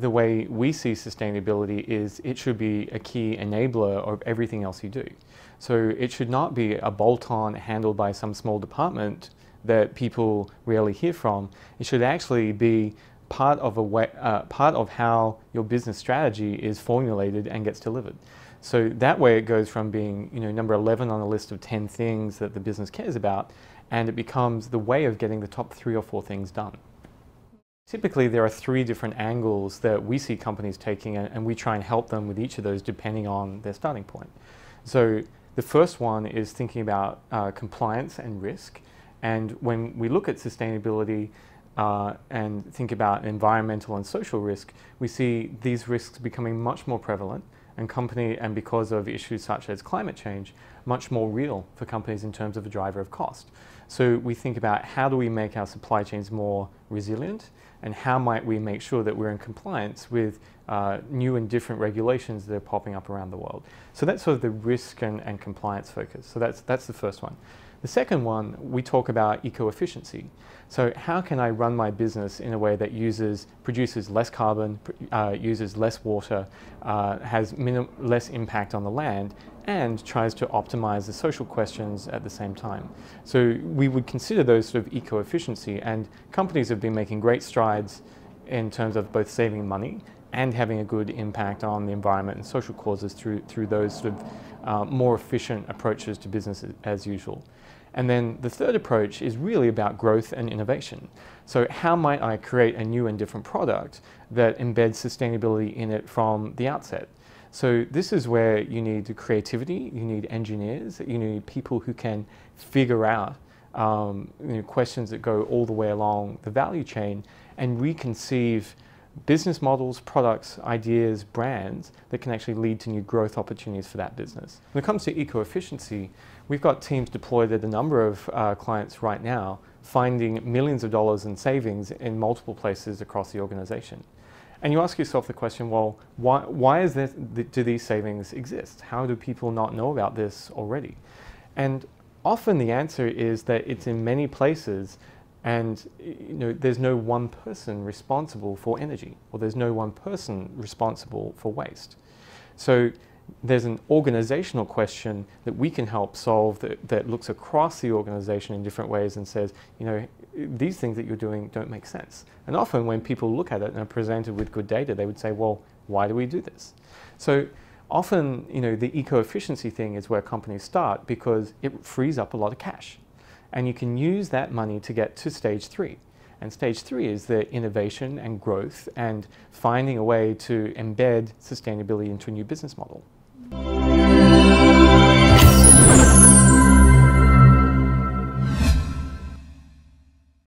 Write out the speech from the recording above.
the way we see sustainability is it should be a key enabler of everything else you do. So it should not be a bolt-on handled by some small department that people rarely hear from. It should actually be part of a way, uh, part of how your business strategy is formulated and gets delivered. So that way it goes from being you know number 11 on a list of 10 things that the business cares about and it becomes the way of getting the top three or four things done. Typically there are three different angles that we see companies taking and we try and help them with each of those depending on their starting point. So the first one is thinking about uh, compliance and risk and when we look at sustainability uh, and think about environmental and social risk, we see these risks becoming much more prevalent and company and because of issues such as climate change, much more real for companies in terms of a driver of cost. So we think about how do we make our supply chains more resilient and how might we make sure that we're in compliance with uh, new and different regulations that are popping up around the world. So that's sort of the risk and, and compliance focus. So that's, that's the first one. The second one, we talk about eco-efficiency. So how can I run my business in a way that uses, produces less carbon, uh, uses less water, uh, has less impact on the land, and tries to optimize the social questions at the same time. So we would consider those sort of eco-efficiency, and companies have been making great strides in terms of both saving money and having a good impact on the environment and social causes through, through those sort of uh, more efficient approaches to business as usual. And then the third approach is really about growth and innovation. So how might I create a new and different product that embeds sustainability in it from the outset? So this is where you need creativity, you need engineers, you need people who can figure out um, you know, questions that go all the way along the value chain and reconceive business models, products, ideas, brands that can actually lead to new growth opportunities for that business. When it comes to eco-efficiency, we've got teams deployed at a number of uh, clients right now, finding millions of dollars in savings in multiple places across the organization. And you ask yourself the question, well, why, why is this, do these savings exist? How do people not know about this already? And often the answer is that it's in many places and you know, there's no one person responsible for energy, or there's no one person responsible for waste. So there's an organizational question that we can help solve that, that looks across the organization in different ways and says, you know, these things that you're doing don't make sense. And often when people look at it and are presented with good data, they would say, well, why do we do this? So often, you know, the eco-efficiency thing is where companies start because it frees up a lot of cash. And you can use that money to get to stage three. And stage three is the innovation and growth and finding a way to embed sustainability into a new business model.